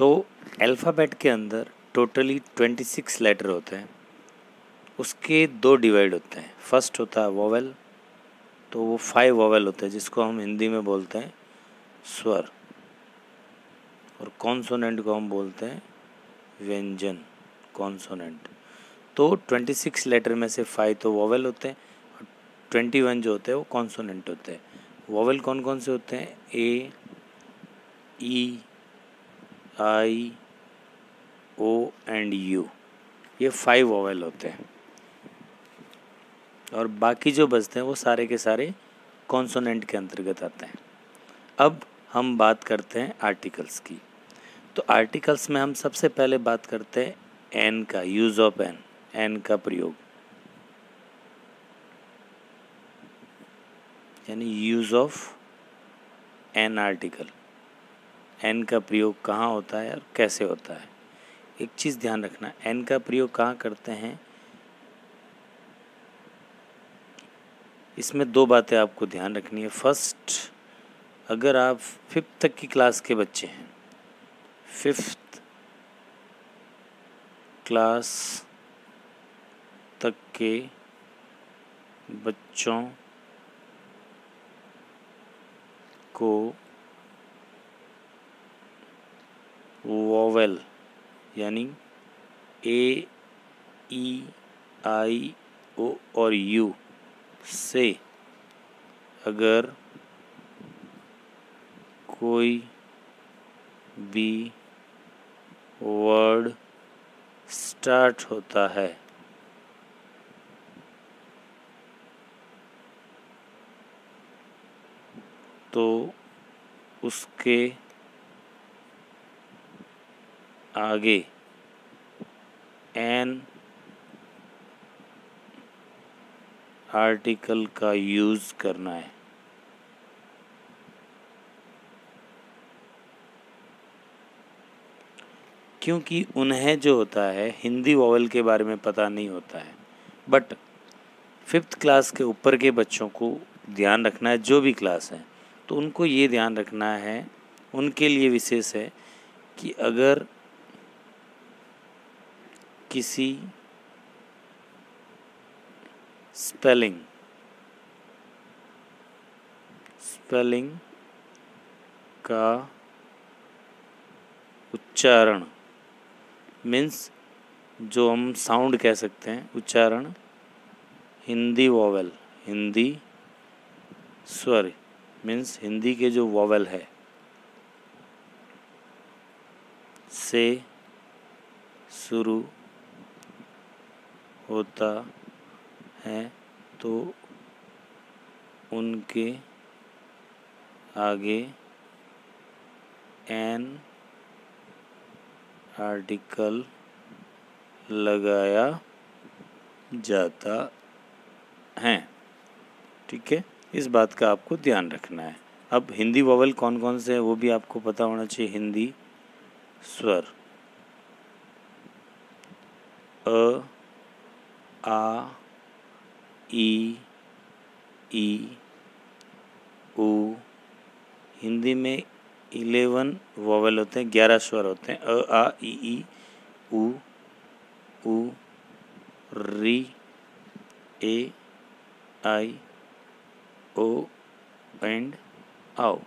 तो अल्फ़ाबेट के अंदर टोटली ट्वेंटी सिक्स लेटर होते हैं। उसके दो डिवाइड होते हैं। फ़र्स्ट होता है वोवेल तो वो फाइव वोवेल होते हैं, जिसको हम हिंदी में बोलते हैं स्वर। और कॉन्सोनेंट को हम बोलते हैं व्यंजन कॉन्सोनेंट तो ट्वेंटी सिक्स लेटर में से फाइव तो वोवेल होते हैं, और ट्वेंटी वन जो होते हैं वो कॉन्सोनेंट होते हैं। वोवेल कौन कौन से होते हैं? A E I, O and U. ये फाइव वोवेल होते हैं। और बाकी जो बचते हैं, वो सारे के सारे कॉन्सोनेंट के अंतर्गत आते हैं। अब हम बात करते हैं आर्टिकल्स की। तो आर्टिकल्स में हम सबसे पहले बात करते हैं एन का यूज़ ऑफ़ एन एन का प्रयोग। यानी use of an article an का प्रयोग कहाँ होता है और कैसे होता है? एक चीज़ ध्यान रखना एन का प्रयोग कहाँ करते हैं? इसमें दो बातें आपको ध्यान रखनी है। फ़र्स्ट अगर आप फिफ्थ तक की क्लास के बच्चे हैं फिफ्थ क्लास तक के बच्चों को वोवेल, यानी ए, ई, आई, ओ और यू से अगर कोई भी वर्ड स्टार्ट होता है तो उसके आगे। एन आर्टिकल का यूज़ करना है। क्योंकि उन्हें जो होता है, हिंदी वॉवल के बारे में पता नहीं होता है। बट फिफ्थ क्लास के ऊपर के बच्चों को ध्यान रखना है, जो भी क्लास है। तो उनको ये ध्यान रखना है, उनके लिए विशेष है कि अगर किसी स्पेलिंग स्पेलिंग का उच्चारण मीन्स जो हम साउंड कह सकते हैं, उच्चारण हिंदी वॉवेल हिंदी स्वर मीन्स हिंदी के जो वॉवेल है, से शुरू होता है तो उनके आगे एन आर्टिकल लगाया जाता है। ठीक है? इस बात का आपको ध्यान रखना है। अब हिंदी वॉवल कौन कौन से हैं वो भी आपको पता होना चाहिए। हिंदी स्वर। अ आ ई ई उ हिंदी में इलेवन वॉवल होते हैं, ग्यारह स्वर होते हैं, अ, आ ई ई उ उ, री, ए, आई, ओ, एंड आओ।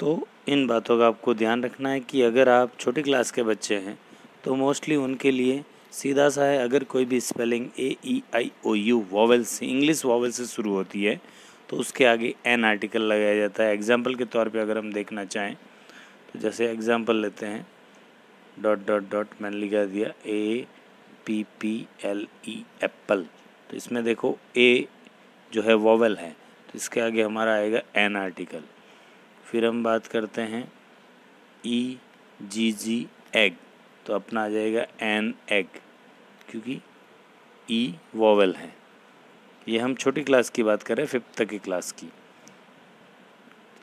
तो इन बातों का आपको ध्यान रखना है कि अगर आप छोटी क्लास के बच्चे हैं तो मोस्टली उनके लिए सीधा सा है, अगर कोई भी spelling A E I O U vowel से इंग्लिश वॉवल से शुरू होती है तो उसके आगे एन आर्टिकल लगाया जाता है। एग्ज़ाम्पल के तौर पे अगर हम देखना चाहें तो जैसे एग्ज़ाम्पल लेते हैं डॉट डॉट डॉट मैंने लिखा दिया A P P L E apple तो इसमें देखो ए जो है वॉवल है तो इसके आगे हमारा आएगा एन आर्टिकल फिर हम बात करते हैं ई जी जी एग तो अपना आ जाएगा एन एग क्योंकि ई e वॉवल है। ये हम छोटी क्लास की बात कर रहे हैं फिफ्थ तक की क्लास की।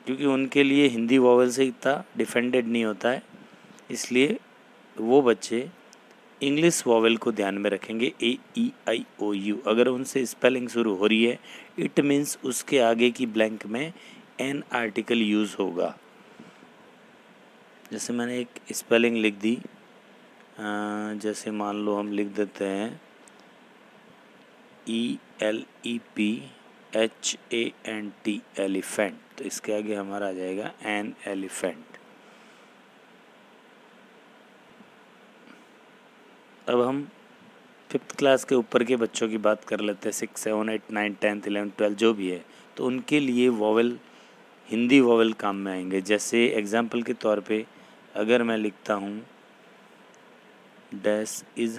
क्योंकि उनके लिए हिंदी वॉवल से इतना डिफेंडेड नहीं होता है, इसलिए वो बच्चे इंग्लिश वॉवल को ध्यान में रखेंगे A E I O you अगर उनसे स्पेलिंग शुरू हो रही है इट मीन्स उसके आगे की ब्लैंक में एन आर्टिकल यूज़ होगा। जैसे मैंने एक स्पेलिंग लिख दी जैसे मान लो हम लिख देते हैं E L E P H A N T elephant तो इसके आगे हमारा आ जाएगा एन एलिफेंट अब हम फिफ्थ क्लास के ऊपर के बच्चों की बात कर लेते हैं six seven eight nine tenth eleven twelfth जो भी है। तो उनके लिए वॉवल हिंदी वॉवल काम में आएँगे। जैसे एग्ज़ाम्पल के तौर पे अगर मैं लिखता हूँ डैश इज़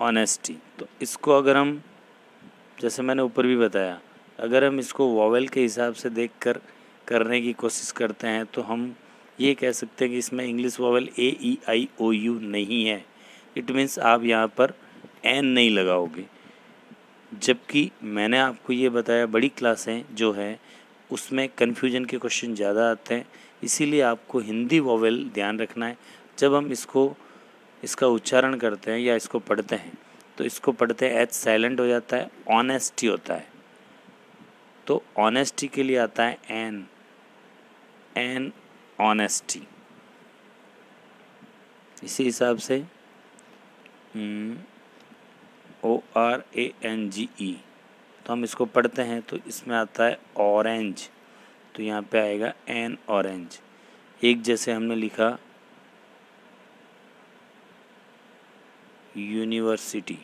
ऑनेस्टी। तो इसको अगर हम, जैसे मैंने ऊपर भी बताया, अगर हम इसको वॉवेल के हिसाब से देख कर करने की कोशिश करते हैं तो हम ये कह सकते हैं कि इसमें English vowel A E I O U नहीं है। इट मीन्स आप यहाँ पर एन नहीं लगाओगे। जबकि मैंने आपको ये बताया, बड़ी क्लासें जो है उसमें कन्फ्यूज़न के क्वेश्चन ज़्यादा आते हैं। इसीलिए आपको हिंदी वॉवेल ध्यान रखना है। जब हम इसको, इसका उच्चारण करते हैं या इसको पढ़ते हैं तो इसको पढ़ते हैं एच साइलेंट हो जाता है ऑनेस्टी होता है। तो ऑनेस्टी के लिए आता है एन एन ऑनेस्टी इसी हिसाब से O R A N G ई तो हम इसको पढ़ते हैं तो इसमें आता है ऑरेंज तो यहाँ पे आएगा एन ऑरेंज एक जैसे हमने लिखा यूनिवर्सिटी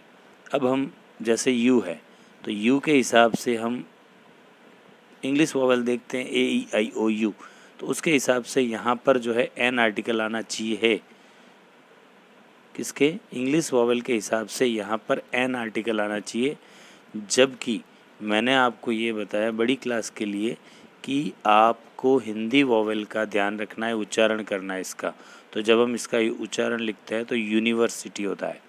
अब हम जैसे यू है तो यू के हिसाब से हम इंग्लिश वोवल देखते हैं A E I O you तो उसके हिसाब से यहाँ पर जो है एन आर्टिकल आना चाहिए. किसके? इंग्लिश वोवल के हिसाब से यहाँ पर एन आर्टिकल आना चाहिए. जबकि मैंने आपको ये बताया बड़ी क्लास के लिए कि आपको हिंदी वोवल का ध्यान रखना है, उच्चारण करना है इसका। तो जब हम इसका उच्चारण लिखते हैं तो यूनिवर्सिटी होता है।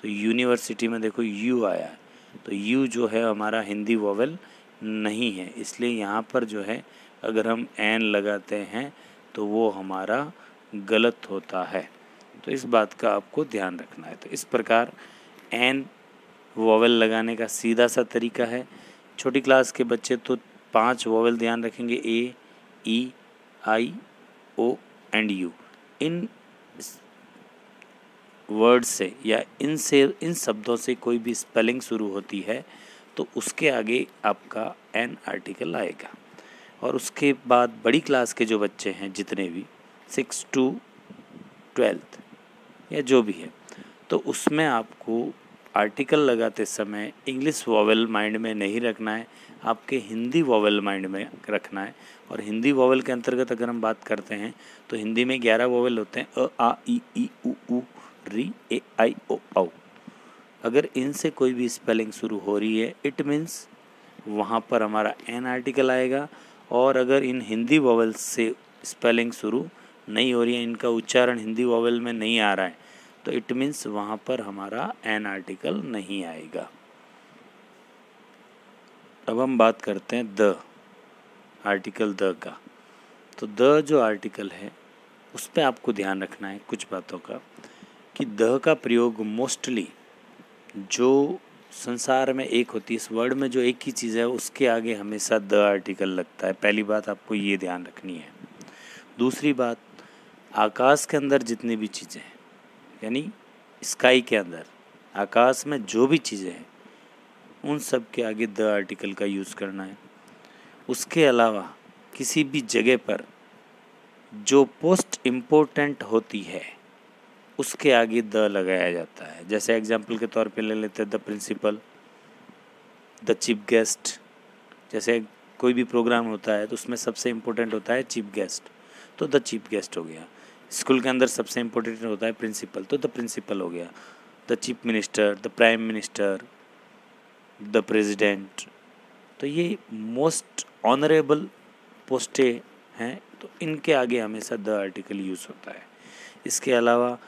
तो यूनिवर्सिटी में देखो, यू आया है। तो यू जो है, हमारा हिंदी वोवल नहीं है। इसलिए यहाँ पर जो है, अगर हम एन लगाते हैं तो वो हमारा गलत होता है। तो इस बात का आपको ध्यान रखना है। तो इस प्रकार एन वोवल लगाने का सीधा सा तरीका है। छोटी क्लास के बच्चे तो पाँच वोवल ध्यान रखेंगे A E I O and U in word से या इन से, इन शब्दों से कोई भी स्पेलिंग शुरू होती है तो उसके आगे आपका एन आर्टिकल आएगा। और उसके बाद बड़ी क्लास के जो बच्चे हैं, जितने भी सिक्स टू ट्वेल्थ या जो भी है तो उसमें आपको आर्टिकल लगाते समय इंग्लिश वॉवल माइंड में नहीं रखना है, आपके हिंदी वॉवल माइंड में रखना है। और हिंदी वॉवल के अंतर्गत अगर हम बात करते हैं तो हिंदी में ग्यारह वॉवल होते हैं, अ, आ, ई ई, उ ऊ री, ए, आई, ओ, औ। अगर इनसे कोई भी स्पेलिंग शुरू हो रही है, इट मीन्स वहाँ पर हमारा एन आर्टिकल आएगा। और अगर इन हिंदी वॉवल से स्पेलिंग शुरू नहीं हो रही है, इनका उच्चारण हिंदी वॉवल में नहीं आ रहा है तो इट मीन्स वहाँ पर हमारा एन आर्टिकल नहीं आएगा। अब हम बात करते हैं द आर्टिकल द का। तो द जो आर्टिकल है, उस पर आपको ध्यान रखना है कुछ बातों का, कि द का प्रयोग मोस्टली जो संसार में एक होती है, इस वर्ड में जो एक ही चीज़ है, उसके आगे हमेशा द आर्टिकल लगता है। पहली बात आपको ये ध्यान रखनी है। दूसरी बात, आकाश के अंदर जितनी भी चीज़ें हैं यानी स्काई के अंदर, आकाश में जो भी चीज़ें हैं, उन सब के आगे द आर्टिकल का यूज़ करना है। उसके अलावा किसी भी जगह पर जो पोस्ट इम्पोर्टेंट होती है, उसके आगे द लगाया जाता है। जैसे एग्ज़ाम्पल के तौर पे ले लेते हैं the principal the chief guest जैसे कोई भी प्रोग्राम होता है तो उसमें सबसे इम्पोर्टेंट होता है चीफ गेस्ट तो द चीफ गेस्ट हो गया। स्कूल के अंदर सबसे इम्पोर्टेंट होता है प्रिंसिपल तो द प्रिंसिपल हो गया। The chief minister the prime minister the president तो ये मोस्ट ऑनरेबल पोस्टें हैं। तो इनके आगे हमेशा द आर्टिकल यूज़ होता है। इसके अलावा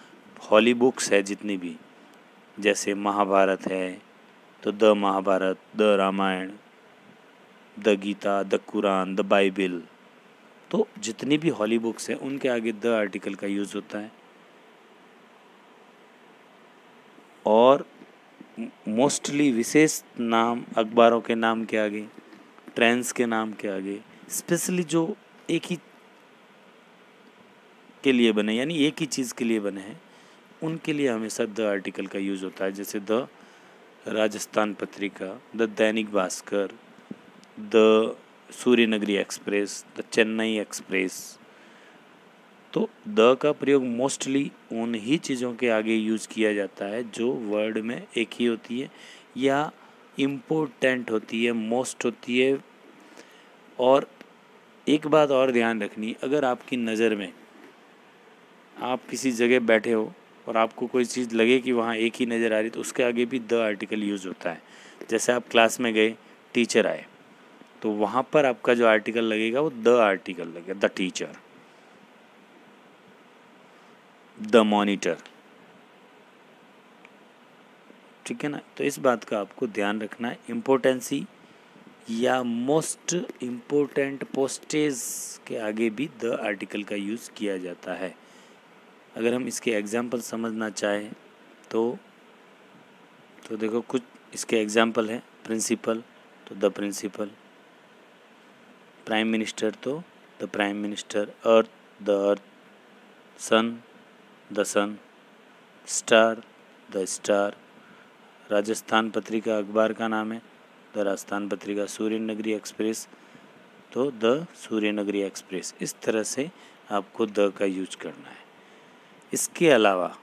हॉली बुक्स है जितनी भी। जैसे महाभारत है तो the Mahabharat the Ramayan the Gita the Quran the Bible तो जितनी भी हॉली बुक्स हैं, उनके आगे द आर्टिकल का यूज़ होता है। और मोस्टली विशेष नाम, अखबारों के नाम के आगे ट्रेंड्स के नाम के आगे स्पेशली जो एक ही के लिए बने, यानी एक ही चीज़ के लिए बने हैं, उनके लिए हमेशा द आर्टिकल का यूज़ होता है। जैसे the Rajasthan Patrika the Dainik Bhaskar the Suryanagari express the Chennai express तो द का प्रयोग मोस्टली उन ही चीज़ों के आगे यूज़ किया जाता है जो वर्ड में एक ही होती है या इम्पोर्टेंट होती है मोस्ट होती है। और एक बात और ध्यान रखनी, अगर आपकी नज़र में आप किसी जगह बैठे हो और आपको कोई चीज़ लगे कि वहाँ एक ही नज़र आ रही तो उसके आगे भी द आर्टिकल यूज़ होता है। जैसे आप क्लास में गए टीचर आए। तो वहाँ पर आपका जो आर्टिकल लगेगा वो द आर्टिकल लगेगा द टीचर द मॉनिटर ठीक है ना? तो इस बात का आपको ध्यान रखना है। इम्पोर्टेंसी या मोस्ट इम्पोर्टेंट पोस्टेज के आगे भी द आर्टिकल का यूज़ किया जाता है। अगर हम इसके एग्ज़ाम्पल समझना चाहें तो तो देखो कुछ इसके एग्ज़ाम्पल हैं। प्रिंसिपल तो द प्रिंसिपल प्राइम मिनिस्टर तो the prime minister earth the earth sun the sun star the star Rajasthan Patrika अखबार का नाम है द राजस्थान पत्रिका सूर्य नगरी एक्सप्रेस तो द सूर्य नगरी एक्सप्रेस इस तरह से आपको द का यूज़ करना है। इसके अलावा,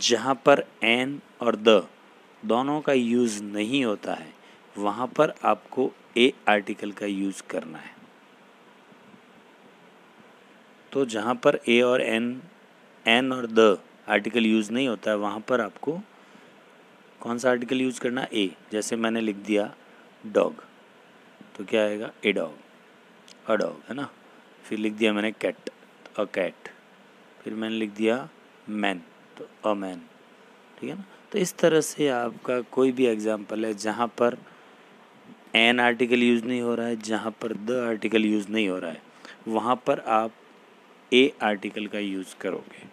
जहाँ पर एन और द दोनों का यूज़ नहीं होता है, वहाँ पर आपको ए आर्टिकल का यूज़ करना है। तो जहाँ पर ए और एन एन और द आर्टिकल यूज़ नहीं होता है, वहाँ पर आपको कौन सा आर्टिकल यूज़ करना? ए जैसे मैंने लिख दिया डॉग तो क्या आएगा? ए डॉग अ डॉग है ना? फिर लिख दिया मैंने कैट तो अ कैट फिर मैंने लिख दिया मैन तो अ मैन ठीक है ना? तो इस तरह से आपका कोई भी एग्ज़ाम्पल है, जहाँ पर एन आर्टिकल यूज़ नहीं हो रहा है, जहाँ पर द आर्टिकल यूज़ नहीं हो रहा है, वहाँ पर आप ए आर्टिकल का यूज़ करोगे।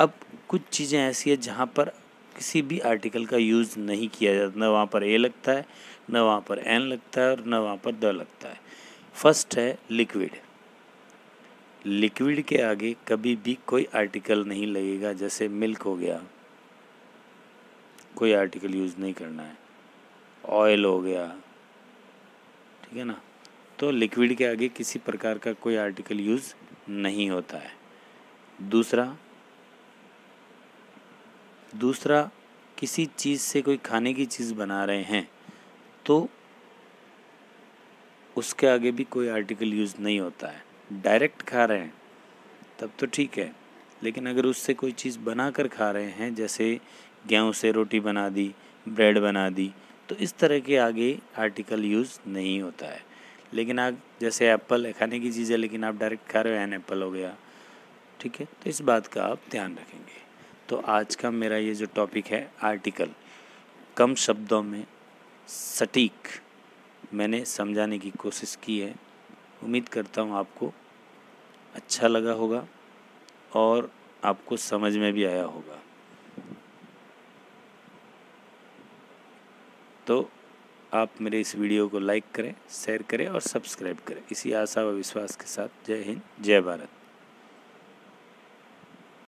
अब कुछ चीज़ें ऐसी है जहाँ पर किसी भी आर्टिकल का यूज़ नहीं किया जाता। न वहाँ पर ए लगता है, न वहाँ पर एन लगता है और न वहाँ पर द लगता है। फ़र्स्ट है लिक्विड लिक्विड के आगे कभी भी कोई आर्टिकल नहीं लगेगा, जैसे मिल्क हो गया। कोई आर्टिकल यूज़ नहीं करना है। ऑयल हो गया। ठीक है ना? तो लिक्विड के आगे किसी प्रकार का कोई आर्टिकल यूज़ नहीं होता है। दूसरा दूसरा किसी चीज़ से कोई खाने की चीज़ बना रहे हैं तो उसके आगे भी कोई आर्टिकल यूज़ नहीं होता है। डायरेक्ट खा रहे हैं, तब तो ठीक है, लेकिन अगर उससे कोई चीज़ बना कर खा रहे हैं, जैसे गेहूँ से रोटी बना दी ब्रेड बना दी तो इस तरह के आगे आर्टिकल यूज़ नहीं होता है। लेकिन आप जैसे एप्पल, खाने की चीज़ है लेकिन आप डायरेक्ट खा रहे हो, एन एप्पल हो गया। ठीक है? तो इस बात का आप ध्यान रखेंगे। तो आज का मेरा ये जो टॉपिक है आर्टिकल कम शब्दों में सटीक मैंने समझाने की कोशिश की है। उम्मीद करता हूँ आपको अच्छा लगा होगा और आपको समझ में भी आया होगा। तो आप मेरे इस वीडियो को लाइक करें, शेयर करें और सब्सक्राइब करें। इसी आशा व विश्वास के साथ जय हिंद, जय भारत।